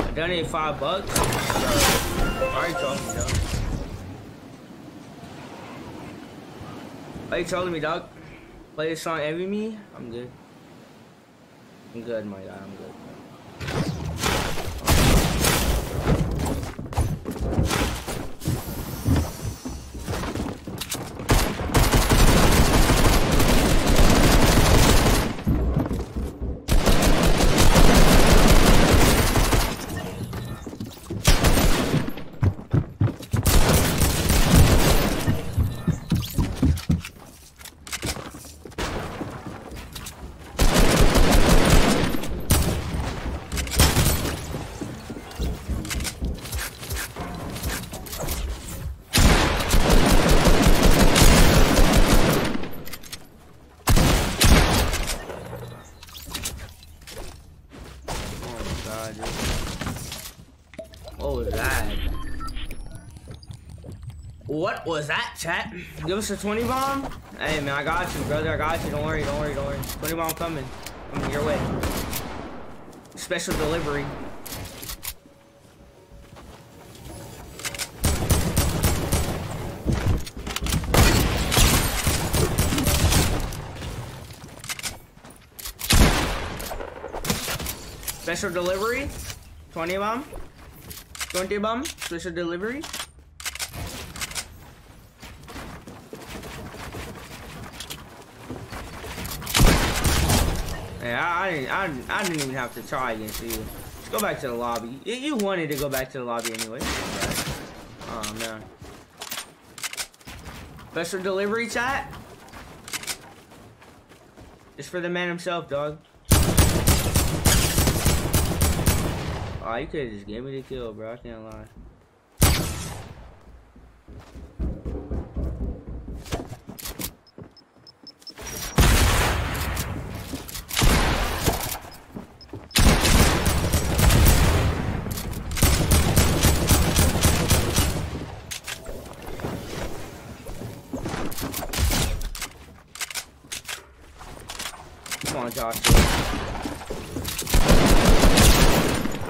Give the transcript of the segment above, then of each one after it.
I donated five bucks. Are you trolling me, dog? Are you trolling me, dog? Play this song, every Me? I'm good. I'm good, my guy, I'm good. Oh my god, dude. What was that? What was that, chat? Give us a 20 bomb? Hey, man, I got you, brother. I got you. Don't worry, don't worry, don't worry. 20 bomb coming. Coming your way. Special delivery. Special delivery. 20 bomb. 20 bomb. Special delivery. I, didn't. I, I didn't even have to try against you. Go back to the lobby. You, wanted to go back to the lobby anyway. Oh man. Special delivery chat. Just for the man himself, dog. Oh, you could have just gave me the kill, bro. I can't lie. Come on, Joshua.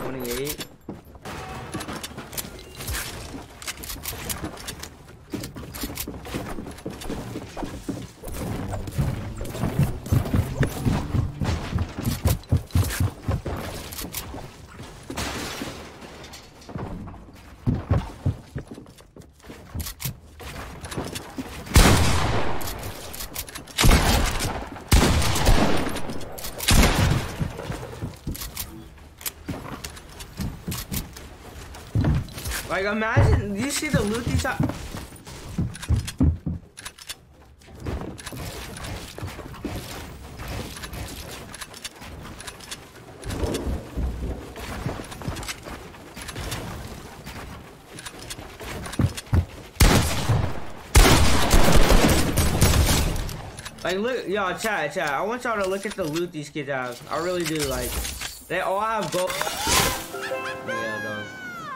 28. Like, imagine, you see the loot these? Like, look, y'all, chat, chat. I want y'all to look at the loot these kids have. I really do. Like, they all have gold.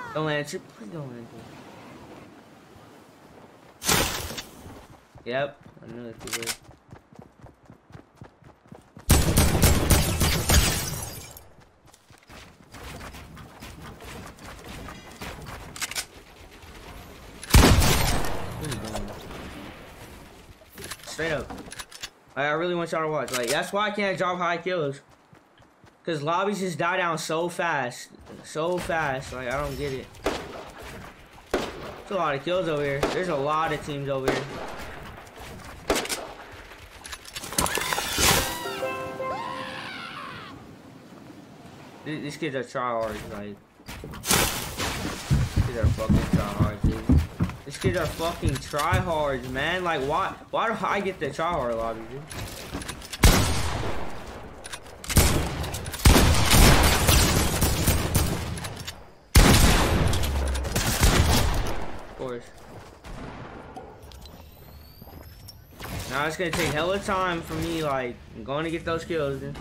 Yeah, dog. Don't answer. Please don't. Yep, I would. What are you doing? Straight up. Like, I really want y'all to watch. Like, that's why I can't drop high kills. Cause lobbies just die down so fast. So fast. Like, I don't get it. There's a lot of kills over here. There's a lot of teams over here. These kids are tryhards, like. These kids are fucking tryhards, dude. These kids are fucking tryhards, man. Like, why? Why do I get the tryhard lobby, dude? Now it's gonna take hella time for me, like, going to get those kills, dude.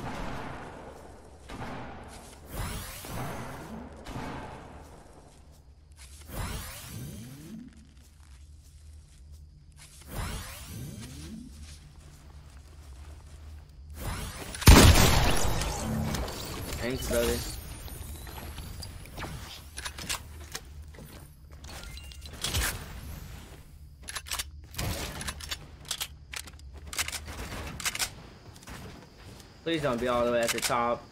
Please don't be all the way at the top.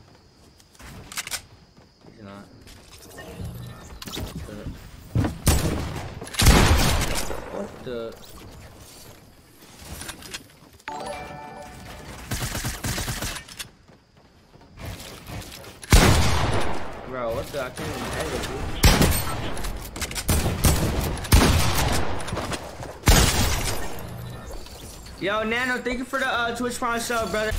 He's not. What the? Bro, what the? I can't even edit, dude. Yo, Nano, thank you for the uh, Twitch Prime sub, brother.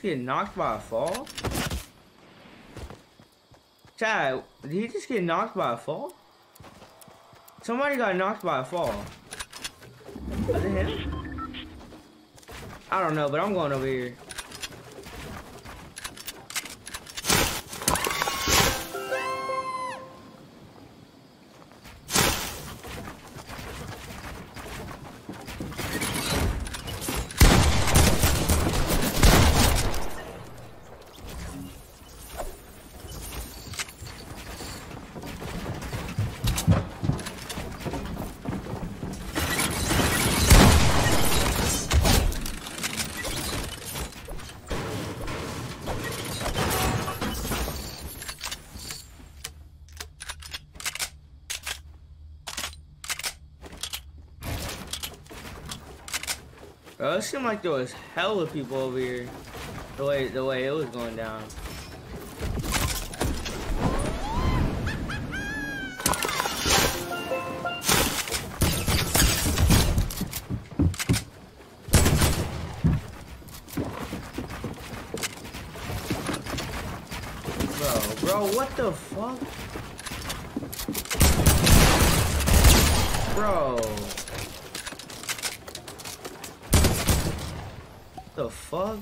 Just get knocked by a fall? Chad, did he just get knocked by a fall? Somebody got knocked by a fall. Was it him? I don't know, but I'm going over here. Bro, it seemed like there was hell hella people over here. The way the way it was going down. Bro, bro, what the fuck? Bro. The fuck?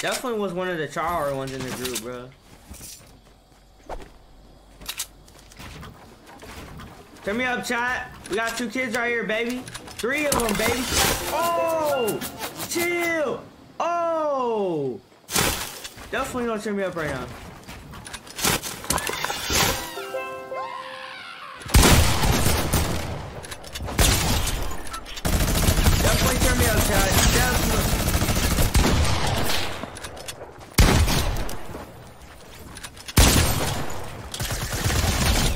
Definitely was one of the Char ones in the group, bro. Turn me up, chat. We got two kids right here, baby. Three of them, baby. Oh! Chill! Oh! Definitely don't turn me up right now. Definitely turn me up, chat. Definitely.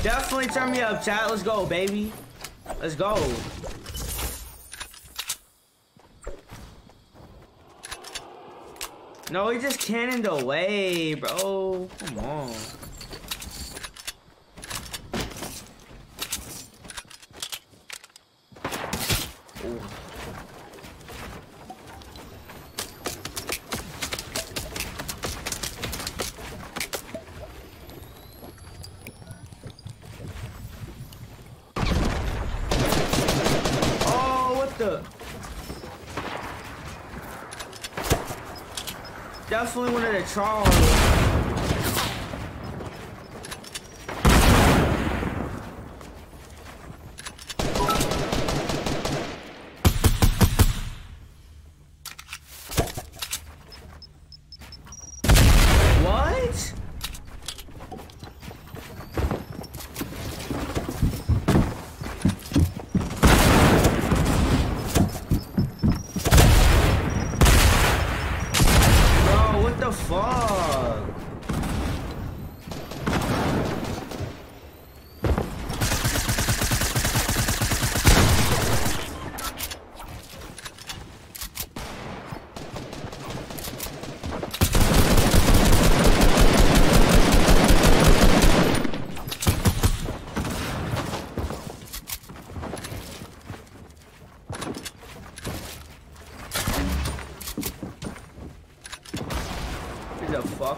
Definitely turn me up, chat. Let's go, baby. Let's go. No, he just cannoned away, bro. Come on. Ooh. Oh, what the? Definitely one of the Charles.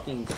15.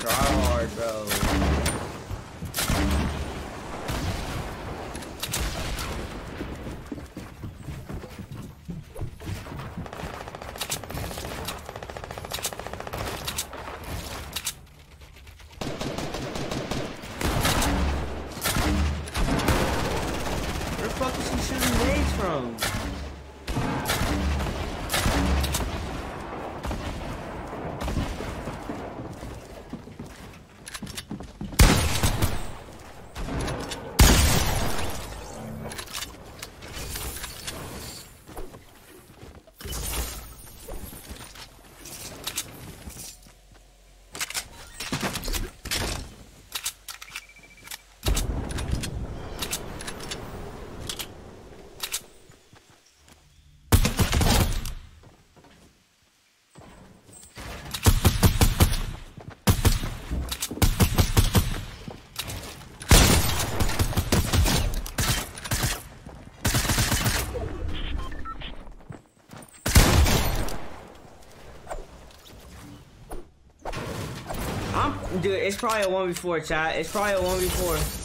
I'm, it's probably a 1v4 chat. It's probably a 1v4.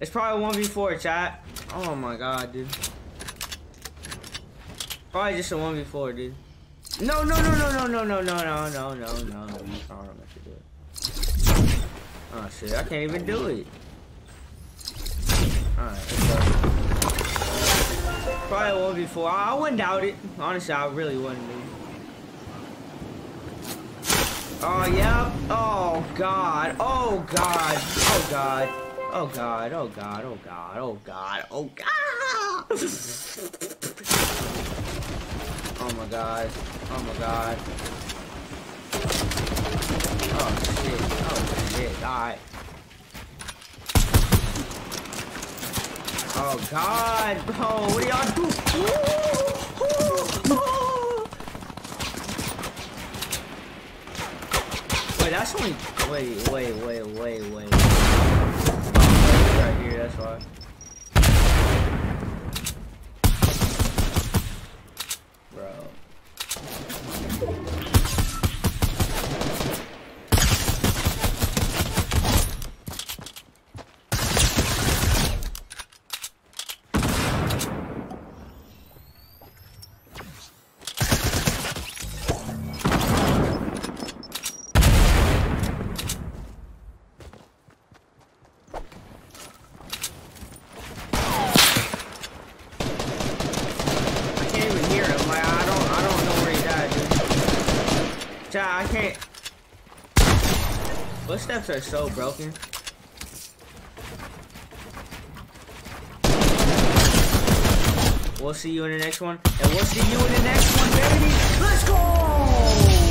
It's probably a 1v4 chat. Oh my god, dude. Probably just a 1v4, dude. No, no, no, no, no, no, no, no, no, no, no, no. You can't meant to do it. Oh shit, I can't even do it. Alright. Probably a 1v4. I, I wouldn't doubt it. Honestly, I really wouldn't, dude. Oh, yeah. Oh, God. Oh, God. Oh, God. Oh, God. Oh, God. Oh, God. Oh, God. Oh, God. oh, my God. Oh, my God. Oh, shit. Oh, shit. All right. Oh, God. Bro, what are y'all ooh, ooh. Wait, that's only. Wait, wait, wait, wait, wait. Right here, that's why. Bro. I can't even hear him. Like I don't, I don't know where he's at, dude. Chat, I can't. Footsteps are so broken. We'll see you in the next one, and we'll see you in the next one, baby. Let's go!